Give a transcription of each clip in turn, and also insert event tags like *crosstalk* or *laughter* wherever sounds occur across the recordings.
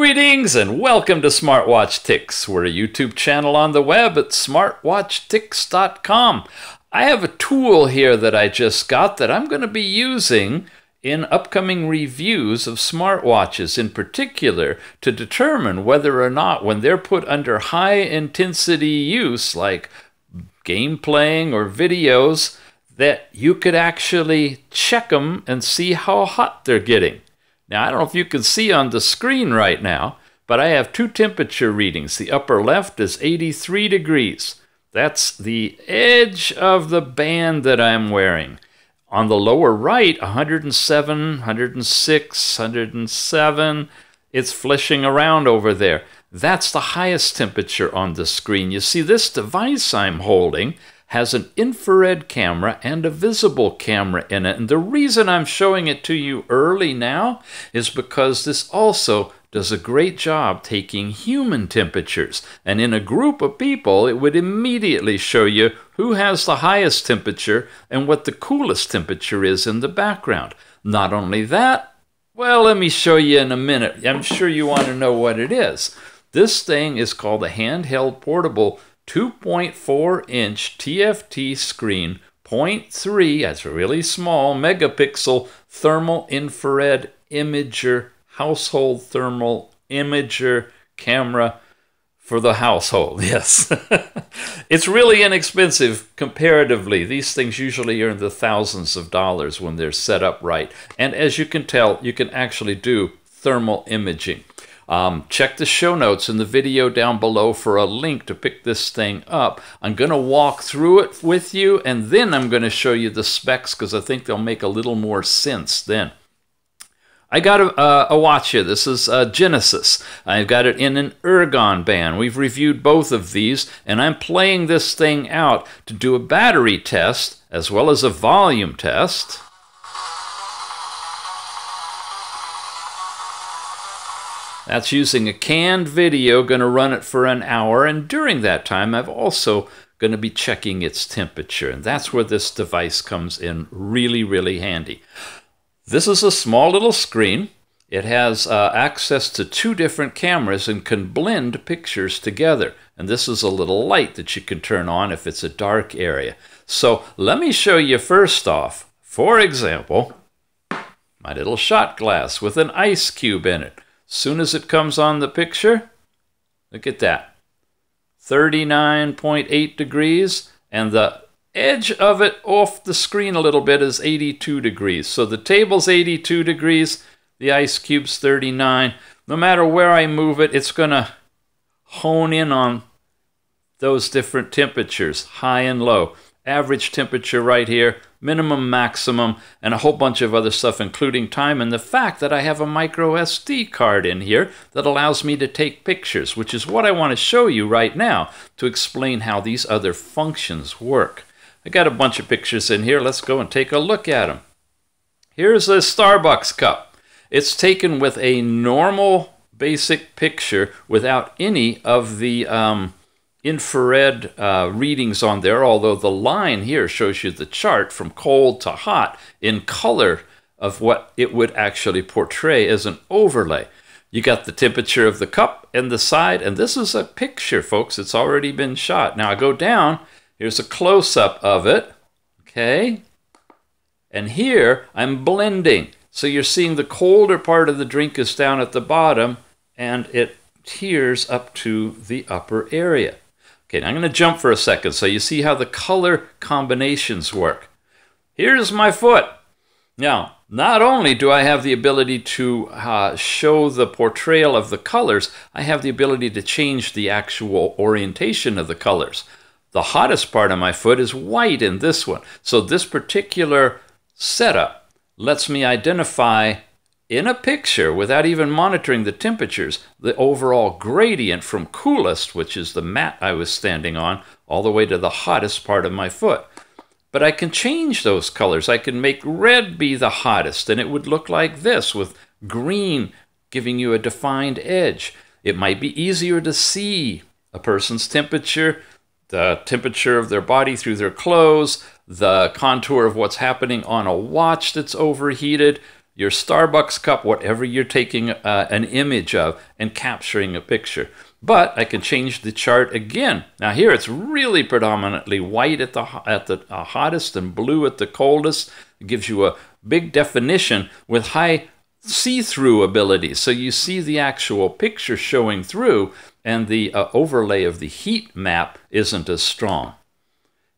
Greetings and welcome to Smartwatch Ticks. We're a YouTube channel on the web at smartwatchticks.com. I have a tool here that I just got that I'm going to be using in upcoming reviews of smartwatches, in particular, to determine whether or not, when they're put under high intensity use, like game playing or videos, that you could actually check them and see how hot they're getting. Now, I don't know if you can see on the screen right now, but I have two temperature readings. The upper left is 83 degrees. That's the edge of the band that I'm wearing. On the lower right, 107, 106, 107. It's flishing around over there. That's the highest temperature on the screen. You see, this device I'm holding has an infrared camera and a visible camera in it. And the reason I'm showing it to you early now is because this also does a great job taking human temperatures. And in a group of people, it would immediately show you who has the highest temperature and what the coolest temperature is in the background. Not only that, well, let me show you in a minute. I'm sure you want to know what it is. This thing is called a handheld portable 2.4 inch TFT screen, 0.3, that's really small, megapixel thermal infrared imager, household thermal imager camera for the household. *laughs* Yes. it's really inexpensive comparatively. These things usually in the thousands of dollars when they're set up right. And as you can tell, you can actually do thermal imaging. Um, check the show notes in the video down below for a link to pick this thing up. I'm going to walk through it with you and then I'm going to show you the specs because I think they'll make a little more sense then. I got a, a, watch here. This is uh, Genesis. I've got it in an ergon band. We've reviewed both of these, and I'm playing this thing out to do a battery test as well as a volume test. That's using a canned video, going to run it for an hour, and during that time, I've also going to be checking its temperature, and that's where this device comes in really, really handy. This is a small little screen. It has uh, access to two different cameras and can blend pictures together. And this is a little light that you can turn on if it's a dark area. So let me show you first off, for example, my little shot glass with an ice cube in it. Soon as it comes on the picture, look at that. 39.8 degrees, and the edge of it off the screen a little bit is 82 degrees. So the table's 82 degrees, the ice cube's 39. No matter where I move it, it's going to hone in on those different temperatures, high and low. Average temperature right here, minimum, maximum, and a whole bunch of other stuff, including time, and the fact that I have a micro SD card in here that allows me to take pictures, which is what I want to show you right now to explain how these other functions work. I got a bunch of pictures in here. Let's go and take a look at them. Here's a Starbucks cup. It's taken with a normal basic picture without any of the um, infrared uh, readings on there, although the line here shows you the chart from cold to hot in color of what it would actually portray as an overlay. You got the temperature of the cup and the side, and this is a picture, folks. It's already been shot. Now I go down, here's a close-up of it, okay? And here I'm blending. So you're seeing the colder part of the drink is down at the bottom, and it tears up to the upper area. Okay, I'm going to jump for a second so you see how the color combinations work. Here's my foot. Now, not only do I have the ability to uh, show the portrayal of the colors, I have the ability to change the actual orientation of the colors. The hottest part of my foot is white in this one. So this particular setup lets me identify in a picture without even monitoring the temperatures, the overall gradient from coolest, which is the mat I was standing on, all the way to the hottest part of my foot. But I can change those colors. I can make red be the hottest, and it would look like this with green giving you a defined edge. It might be easier to see a person's temperature, the temperature of their body through their clothes, the contour of what's happening on a watch that's overheated, your Starbucks cup, whatever you're taking uh, an image of and capturing a picture. But I can change the chart again. Now here it's really predominantly white at the at the uh, hottest and blue at the coldest. It gives you a big definition with high see-through ability. So you see the actual picture showing through and the uh, overlay of the heat map isn't as strong.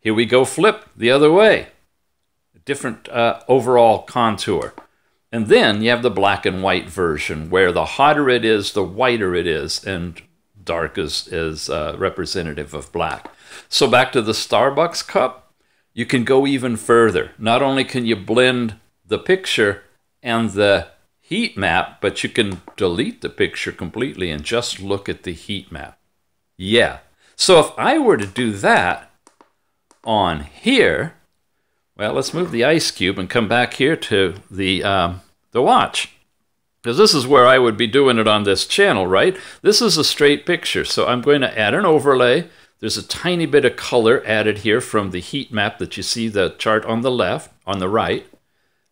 Here we go flip the other way. Different uh, overall contour. And then you have the black and white version where the hotter it is, the whiter it is, and dark is, is uh, representative of black. So back to the Starbucks cup, you can go even further. Not only can you blend the picture and the heat map, but you can delete the picture completely and just look at the heat map. Yeah. So if I were to do that on here, well, let's move the ice cube and come back here to the, um, the watch because this is where I would be doing it on this channel, right? This is a straight picture, so I'm going to add an overlay. There's a tiny bit of color added here from the heat map that you see the chart on the left, on the right.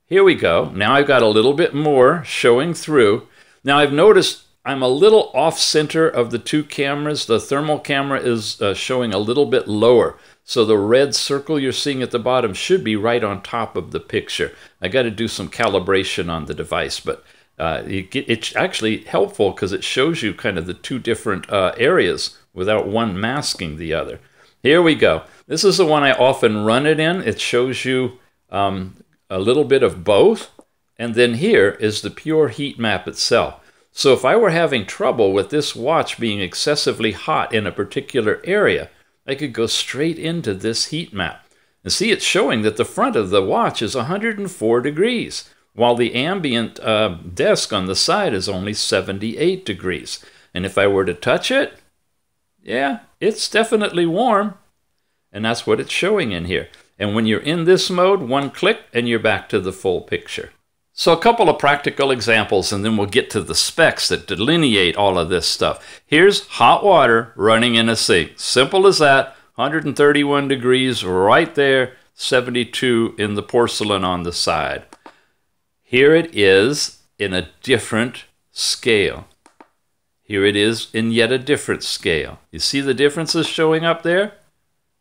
Here we go. Now I've got a little bit more showing through. Now I've noticed I'm a little off center of the two cameras. The thermal camera is uh, showing a little bit lower. So the red circle you're seeing at the bottom should be right on top of the picture. I got to do some calibration on the device, but uh, get, it's actually helpful because it shows you kind of the two different uh, areas without one masking the other. Here we go. This is the one I often run it in. It shows you um, a little bit of both. And then here is the pure heat map itself. So if I were having trouble with this watch being excessively hot in a particular area, I could go straight into this heat map. And see, it's showing that the front of the watch is 104 degrees while the ambient uh, desk on the side is only 78 degrees. And if I were to touch it, yeah, it's definitely warm. And that's what it's showing in here. And when you're in this mode, one click and you're back to the full picture. So a couple of practical examples and then we'll get to the specs that delineate all of this stuff. Here's hot water running in a sink. Simple as that. 131 degrees right there, 72 in the porcelain on the side. Here it is in a different scale. Here it is in yet a different scale. You see the differences showing up there?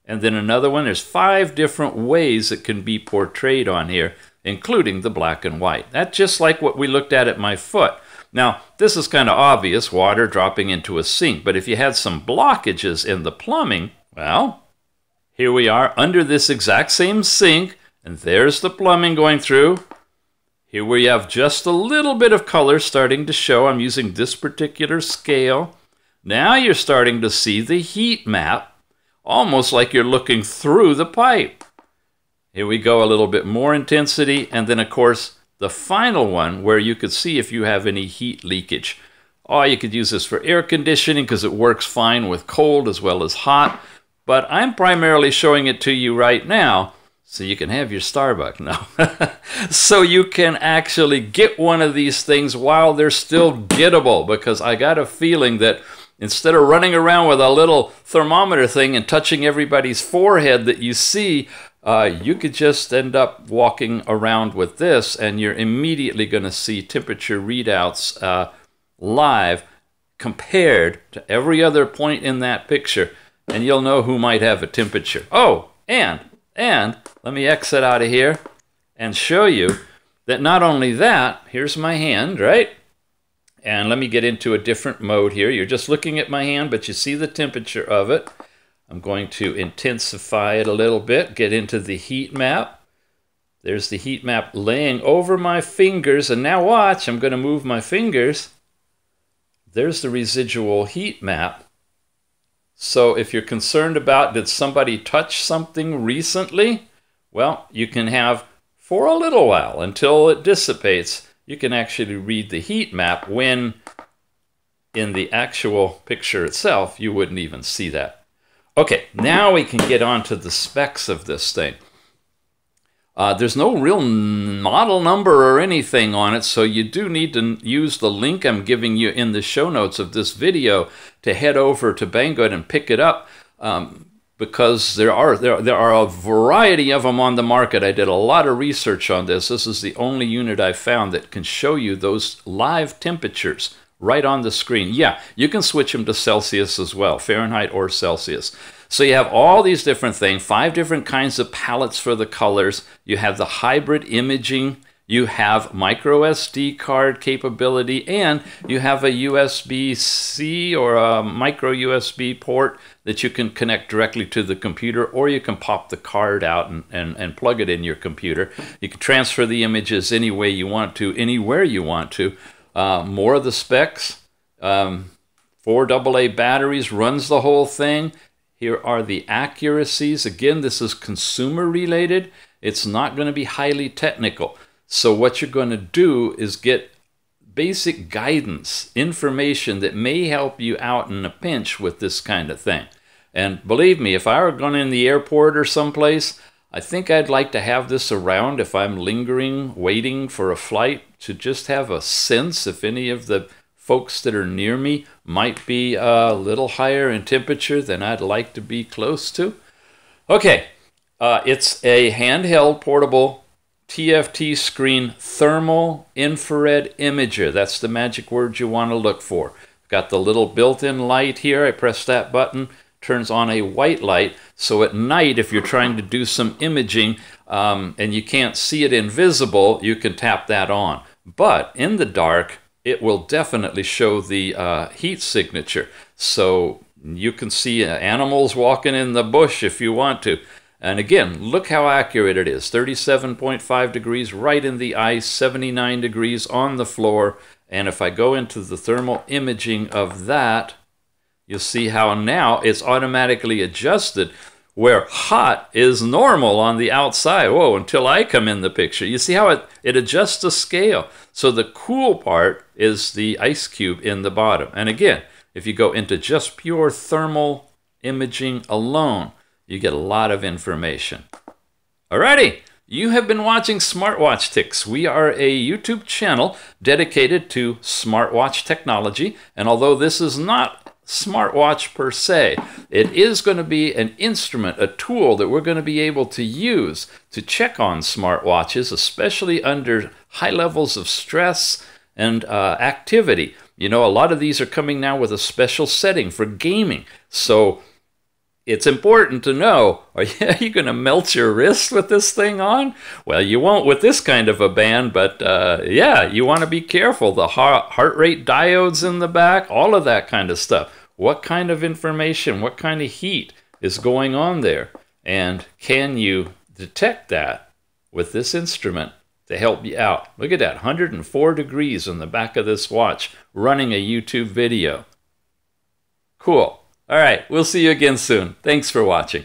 And then another one, there's five different ways it can be portrayed on here, including the black and white. That's just like what we looked at at my foot. Now, this is kind of obvious, water dropping into a sink, but if you had some blockages in the plumbing, well, here we are under this exact same sink, and there's the plumbing going through, here we have just a little bit of color starting to show. I'm using this particular scale. Now you're starting to see the heat map, almost like you're looking through the pipe. Here we go, a little bit more intensity, and then of course the final one where you could see if you have any heat leakage. Oh, you could use this for air conditioning because it works fine with cold as well as hot. But I'm primarily showing it to you right now so you can have your Starbucks now. *laughs* so you can actually get one of these things while they're still gettable because I got a feeling that instead of running around with a little thermometer thing and touching everybody's forehead that you see, uh, you could just end up walking around with this and you're immediately going to see temperature readouts uh, live compared to every other point in that picture and you'll know who might have a temperature. Oh, and and let me exit out of here and show you that not only that, here's my hand, right? And let me get into a different mode here. You're just looking at my hand, but you see the temperature of it. I'm going to intensify it a little bit, get into the heat map. There's the heat map laying over my fingers. And now watch, I'm going to move my fingers. There's the residual heat map. So if you're concerned about did somebody touch something recently, well, you can have for a little while until it dissipates, you can actually read the heat map when in the actual picture itself, you wouldn't even see that. Okay, now we can get on to the specs of this thing. Uh, there's no real model number or anything on it, so you do need to use the link I'm giving you in the show notes of this video to head over to Banggood and pick it up. Um, because there are there, there are a variety of them on the market. I did a lot of research on this. This is the only unit I found that can show you those live temperatures right on the screen. Yeah, you can switch them to Celsius as well, Fahrenheit or Celsius. So you have all these different things, five different kinds of palettes for the colors. You have the hybrid imaging you have micro SD card capability, and you have a USB C or a micro USB port that you can connect directly to the computer, or you can pop the card out and, and, and plug it in your computer. You can transfer the images any way you want to, anywhere you want to. Uh, more of the specs. Um, four AA batteries runs the whole thing. Here are the accuracies. Again, this is consumer related. It's not going to be highly technical. So, what you're going to do is get basic guidance, information that may help you out in a pinch with this kind of thing. And believe me, if I were going in the airport or someplace, I think I'd like to have this around if I'm lingering, waiting for a flight, to just have a sense if any of the folks that are near me might be a little higher in temperature than I'd like to be close to. Okay, uh, it's a handheld portable TFT screen thermal infrared imager. That's the magic word you want to look for. Got the little built-in light here. I press that button, turns on a white light. So at night, if you're trying to do some imaging um, and you can't see it invisible, you can tap that on. But in the dark, it will definitely show the uh, heat signature. So you can see uh, animals walking in the bush if you want to. And again, look how accurate it is 37.5 degrees right in the ice, 79 degrees on the floor. And if I go into the thermal imaging of that, you'll see how now it's automatically adjusted where hot is normal on the outside. Whoa, until I come in the picture. You see how it, it adjusts the scale. So the cool part is the ice cube in the bottom. And again, if you go into just pure thermal imaging alone, you get a lot of information. Alrighty, you have been watching Smartwatch Ticks. We are a YouTube channel dedicated to smartwatch technology, and although this is not smartwatch per se, it is going to be an instrument, a tool that we're going to be able to use to check on smartwatches, especially under high levels of stress and uh, activity. You know, a lot of these are coming now with a special setting for gaming. So it's important to know *laughs* are you, going to melt your wrist with this thing on? Well, you won't with this kind of a band, but uh, yeah, you want to be careful. The heart rate diodes in the back, all of that kind of stuff. What kind of information, what kind of heat is going on there? And can you detect that with this instrument to help you out? Look at that 104 degrees on the back of this watch running a YouTube video. Cool. All right, we'll see you again soon. Thanks for watching.